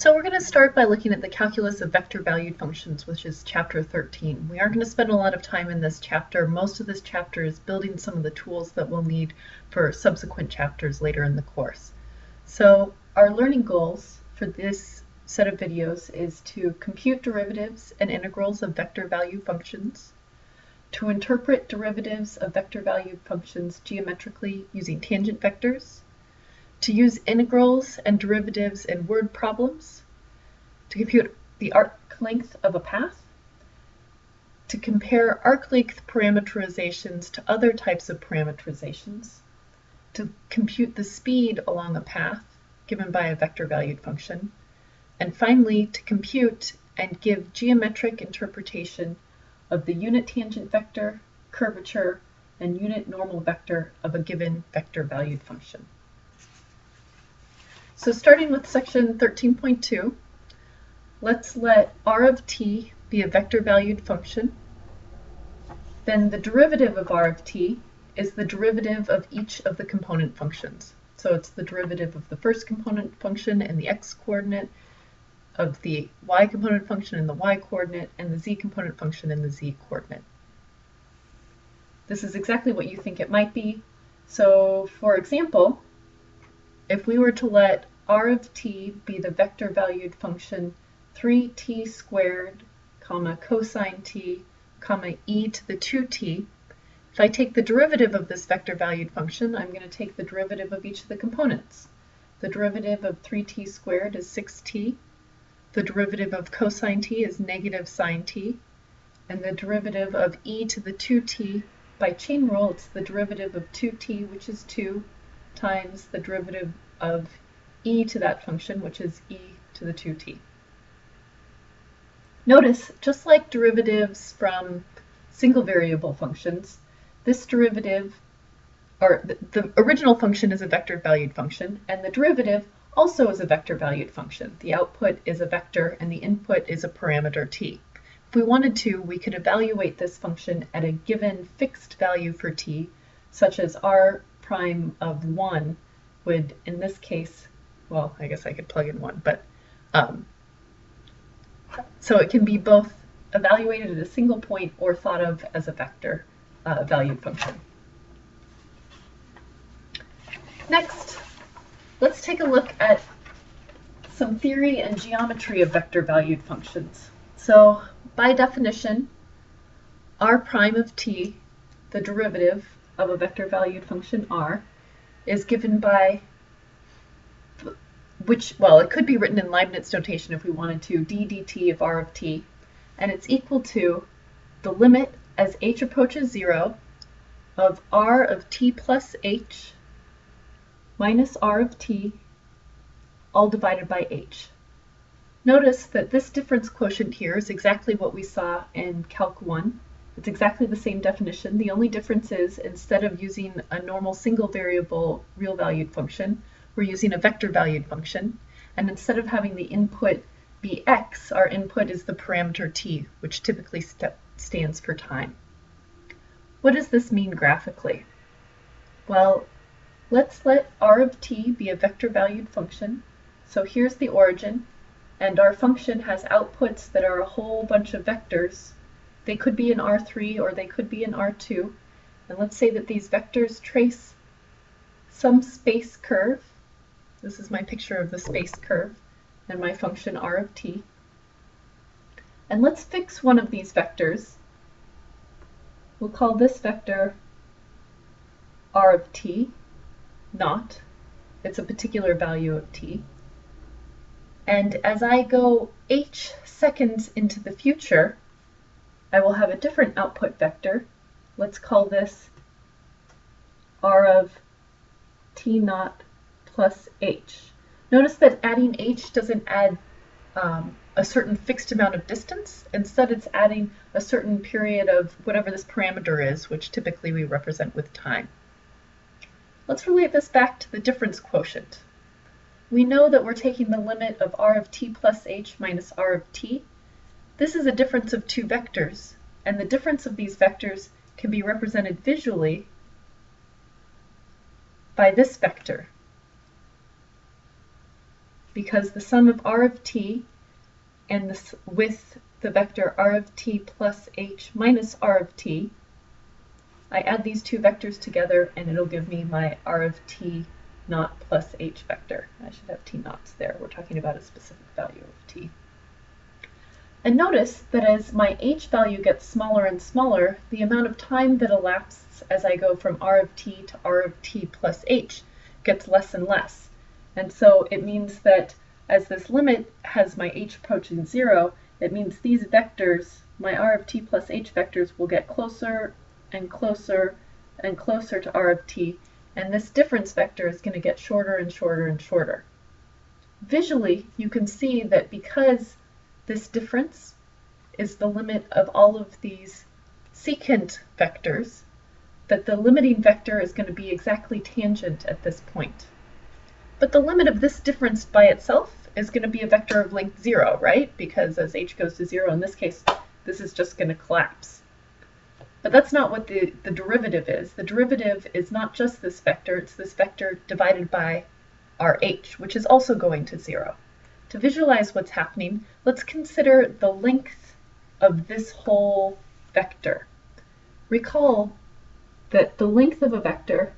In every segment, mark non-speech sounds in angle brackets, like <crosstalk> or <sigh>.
So we're going to start by looking at the calculus of vector valued functions, which is chapter 13. We aren't going to spend a lot of time in this chapter. Most of this chapter is building some of the tools that we'll need for subsequent chapters later in the course. So our learning goals for this set of videos is to compute derivatives and integrals of vector value functions, to interpret derivatives of vector valued functions geometrically using tangent vectors, to use integrals and derivatives in word problems, to compute the arc length of a path, to compare arc length parameterizations to other types of parameterizations, to compute the speed along a path given by a vector valued function, and finally to compute and give geometric interpretation of the unit tangent vector, curvature, and unit normal vector of a given vector valued function. So starting with section 13.2, let's let r of t be a vector valued function. Then the derivative of r of t is the derivative of each of the component functions. So it's the derivative of the first component function and the x coordinate, of the y component function and the y coordinate, and the z component function and the z coordinate. This is exactly what you think it might be. So for example, if we were to let r of t be the vector valued function 3t squared, comma cosine t, comma e to the 2t, if I take the derivative of this vector valued function, I'm going to take the derivative of each of the components. The derivative of 3t squared is 6t, the derivative of cosine t is negative sine t, and the derivative of e to the 2t, by chain rule, it's the derivative of 2t, which is 2, times the derivative of e to that function, which is e to the 2t. Notice, just like derivatives from single variable functions, this derivative, or the, the, original function is a vector valued function, and the derivative also is a vector valued function. The output is a vector and the input is a parameter t. If we wanted to, we could evaluate this function at a given fixed value for t, such as r prime of 1 would, in this case, well, I guess I could plug in one, but um, so it can be both evaluated at a single point or thought of as a vector uh, valued function. Next, let's take a look at some theory and geometry of vector valued functions. So by definition, r prime of t, the derivative of a vector valued function r, is given by which, well, it could be written in Leibniz notation if we wanted to, d dt of r of t, and it's equal to the limit as h approaches 0 of r of t plus h minus r of t all divided by h. Notice that this difference quotient here is exactly what we saw in Calc 1. It's exactly the same definition. The only difference is instead of using a normal single variable real valued function, we're using a vector valued function. And instead of having the input be x, our input is the parameter t, which typically st stands for time. What does this mean graphically? Well, let's let r of t be a vector valued function. So here's the origin, and our function has outputs that are a whole bunch of vectors. They could be in R3 or they could be in R2. And let's say that these vectors trace some space curve this is my picture of the space curve and my function r of t. And let's fix one of these vectors. We'll call this vector r of t, naught. It's a particular value of t. And as I go h seconds into the future, I will have a different output vector. Let's call this r of t naught plus h. Notice that adding h doesn't add um, a certain fixed amount of distance. Instead, it's adding a certain period of whatever this parameter is, which typically we represent with time. Let's relate this back to the difference quotient. We know that we're taking the limit of r of t plus h minus r of t. This is a difference of two vectors, and the difference of these vectors can be represented visually by this vector, because the sum of r of t and this with the vector r of t plus h minus r of t, I add these two vectors together and it'll give me my r of t naught plus h vector. I should have t naughts there. We're talking about a specific value of t. And notice that as my h value gets smaller and smaller, the amount of time that elapses as I go from r of t to r of t plus h gets less and less. And so it means that as this limit has my h approaching zero, it means these vectors, my r of t plus h vectors, will get closer and closer and closer to r of t, and this difference vector is going to get shorter and shorter and shorter. Visually, you can see that because this difference is the limit of all of these secant vectors, that the limiting vector is going to be exactly tangent at this point. But the limit of this difference by itself is going to be a vector of length 0, right? Because as h goes to 0, in this case, this is just going to collapse. But that's not what the, the derivative is. The derivative is not just this vector, it's this vector divided by rh, which is also going to 0. To visualize what's happening, let's consider the length of this whole vector. Recall that the length of a vector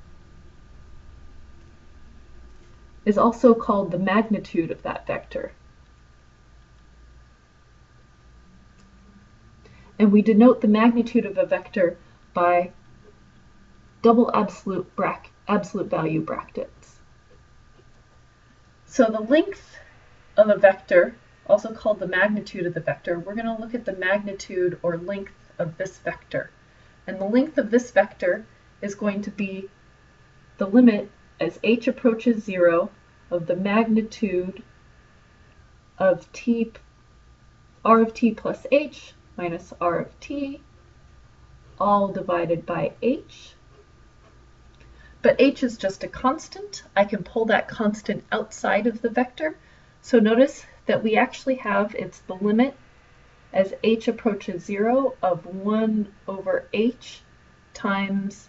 is also called the magnitude of that vector. And we denote the magnitude of a vector by double absolute, absolute value brackets. So the length of a vector, also called the magnitude of the vector, we're going to look at the magnitude or length of this vector. And the length of this vector is going to be the limit as h approaches 0 of the magnitude of t r of t plus h minus r of t all divided by h. But h is just a constant. I can pull that constant outside of the vector so notice that we actually have, it's the limit as h approaches 0 of 1 over h times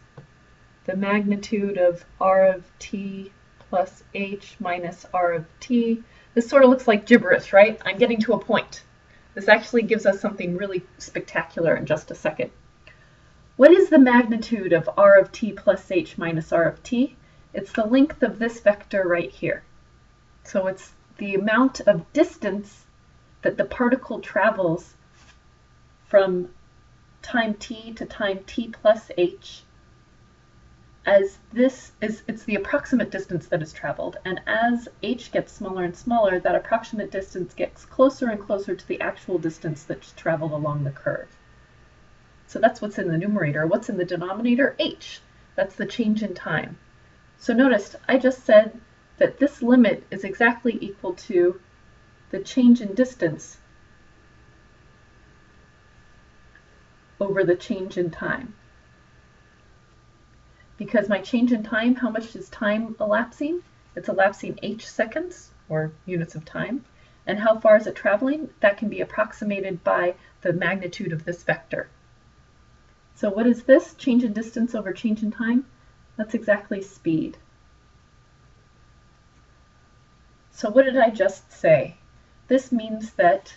the magnitude of r of t plus h minus r of t. This sort of looks like gibberish, right? I'm getting to a point. This actually gives us something really spectacular in just a second. What is the magnitude of r of t plus h minus r of t? It's the length of this vector right here. So it's the amount of distance that the particle travels from time t to time t plus h as this is it's the approximate distance that is traveled and as h gets smaller and smaller that approximate distance gets closer and closer to the actual distance that's traveled along the curve. So that's what's in the numerator. What's in the denominator? h. That's the change in time. So notice I just said that this limit is exactly equal to the change in distance over the change in time. Because my change in time, how much is time elapsing? It's elapsing h seconds, or units of time. And how far is it traveling? That can be approximated by the magnitude of this vector. So what is this? Change in distance over change in time? That's exactly speed. So what did I just say? This means that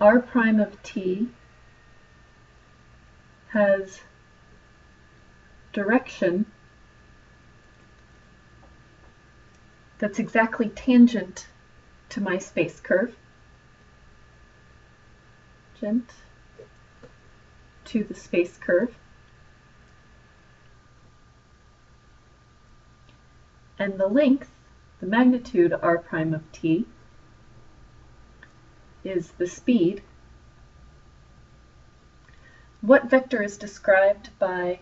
r prime of t has direction that's exactly tangent to my space curve. Tangent to the space curve. and the length, the magnitude r prime of t, is the speed. What vector is described by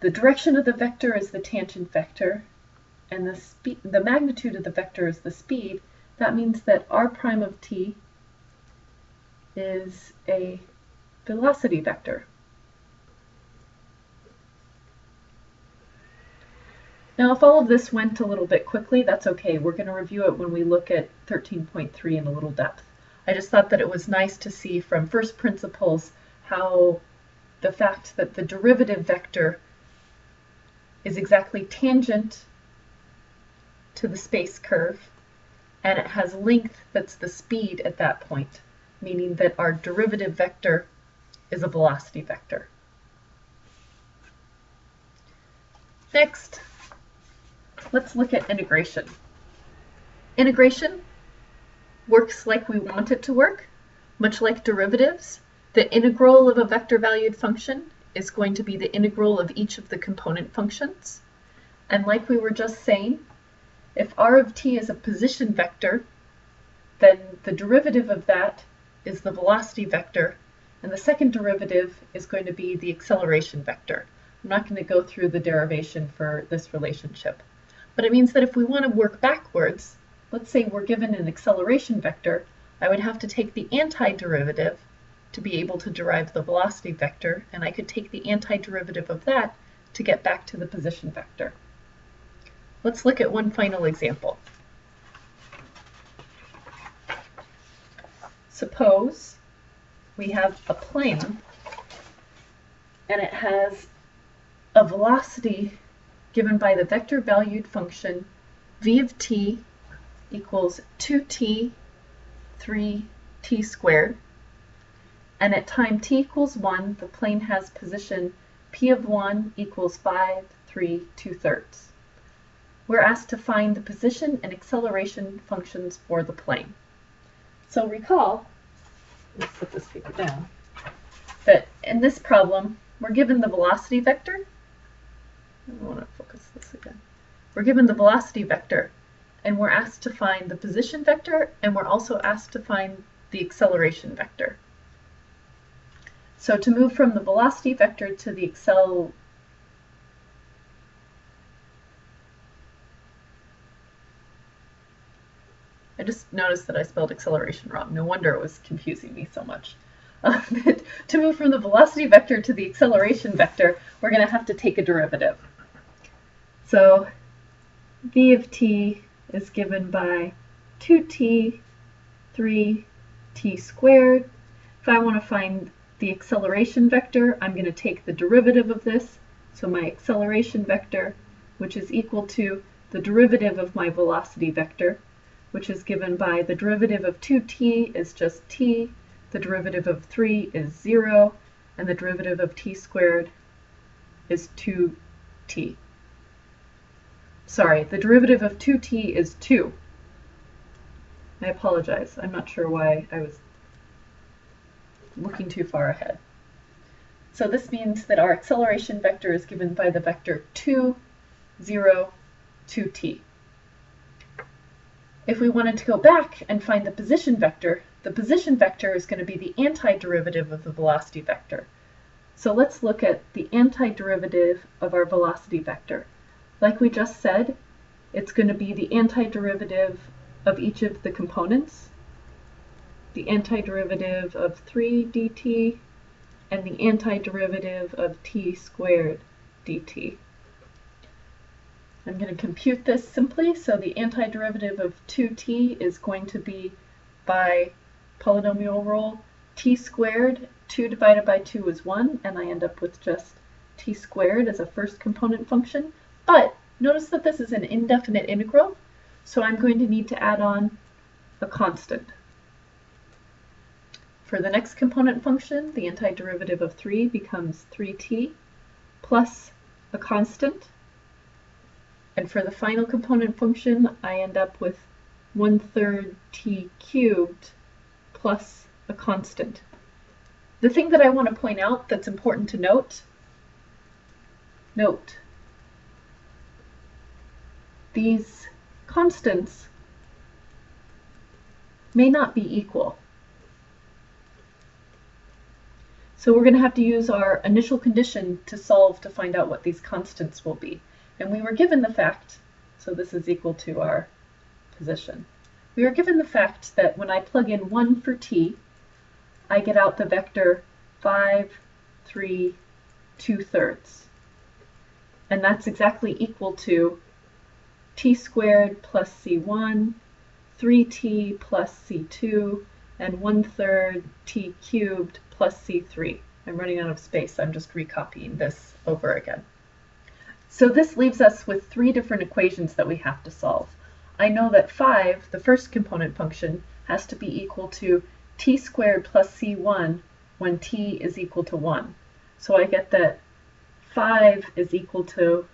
the direction of the vector is the tangent vector, and the speed, the magnitude of the vector is the speed. That means that r prime of t is a velocity vector. Now, if all of this went a little bit quickly, that's okay. We're going to review it when we look at 13.3 in a little depth. I just thought that it was nice to see from first principles how the fact that the derivative vector is exactly tangent to the space curve, and it has length that's the speed at that point, meaning that our derivative vector is a velocity vector. Next, let's look at integration. Integration works like we want it to work, much like derivatives. The integral of a vector valued function is going to be the integral of each of the component functions. And like we were just saying, if r of t is a position vector, then the derivative of that is the velocity vector, and the second derivative is going to be the acceleration vector. I'm not going to go through the derivation for this relationship. But it means that if we want to work backwards, let's say we're given an acceleration vector, I would have to take the antiderivative to be able to derive the velocity vector, and I could take the antiderivative of that to get back to the position vector. Let's look at one final example. Suppose we have a plane and it has a velocity given by the vector valued function v of t equals 2t 3t squared and at time t equals 1, the plane has position p of 1 equals 5, 3, 2 thirds. We're asked to find the position and acceleration functions for the plane. So recall, let's put this paper down, that in this problem, we're given the velocity vector. I want to focus this again. We're given the velocity vector, and we're asked to find the position vector, and we're also asked to find the acceleration vector. So to move from the velocity vector to the accel I just noticed that I spelled acceleration wrong. No wonder it was confusing me so much. Uh, <laughs> to move from the velocity vector to the acceleration vector, we're going to have to take a derivative. So v of t is given by 2t 3t squared. If I want to find the acceleration vector, I'm going to take the derivative of this, so my acceleration vector, which is equal to the derivative of my velocity vector, which is given by the derivative of 2t is just t, the derivative of 3 is 0, and the derivative of t squared is 2t. Sorry, the derivative of 2t is 2. I apologize. I'm not sure why I was looking too far ahead. So this means that our acceleration vector is given by the vector 2, 0, 2t. If we wanted to go back and find the position vector, the position vector is going to be the antiderivative of the velocity vector. So let's look at the antiderivative of our velocity vector. Like we just said, it's going to be the antiderivative of each of the components the antiderivative of 3 dt and the antiderivative of t squared dt. I'm going to compute this simply, so the antiderivative of 2t is going to be by polynomial rule t squared, 2 divided by 2 is 1, and I end up with just t squared as a first component function. But notice that this is an indefinite integral, so I'm going to need to add on a constant. For the next component function, the antiderivative of 3 becomes 3t plus a constant. And for the final component function, I end up with 1 third t cubed plus a constant. The thing that I want to point out that's important to note, note, these constants may not be equal. So we're going to have to use our initial condition to solve to find out what these constants will be. And we were given the fact, so this is equal to our position. We were given the fact that when I plug in 1 for t, I get out the vector 5, 3, 2 thirds. And that's exactly equal to t squared plus c1, 3t plus c2, and 1 third t cubed plus C3. I'm running out of space. I'm just recopying this over again. So this leaves us with three different equations that we have to solve. I know that 5, the first component function, has to be equal to t squared plus c1 when t is equal to 1. So I get that 5 is equal to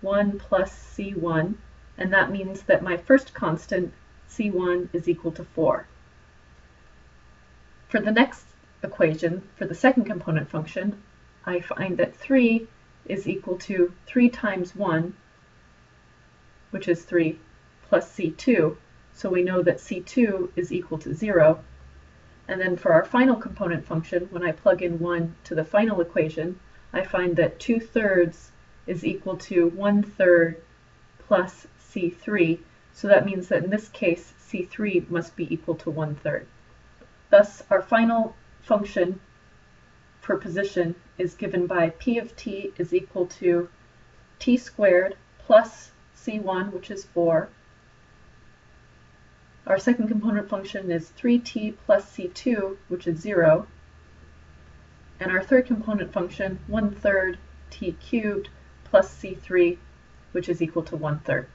1 plus c1, and that means that my first constant, c1, is equal to 4. For the next equation, for the second component function, I find that 3 is equal to 3 times 1, which is 3, plus c2, so we know that c2 is equal to 0. And then for our final component function, when I plug in 1 to the final equation, I find that 2 thirds is equal to 1 third plus c3, so that means that in this case c3 must be equal to 1 third. Thus our final function for position is given by p of t is equal to t squared plus c1, which is 4. Our second component function is 3t plus c2, which is 0. And our third component function, 1 third t cubed plus c3, which is equal to 1 third.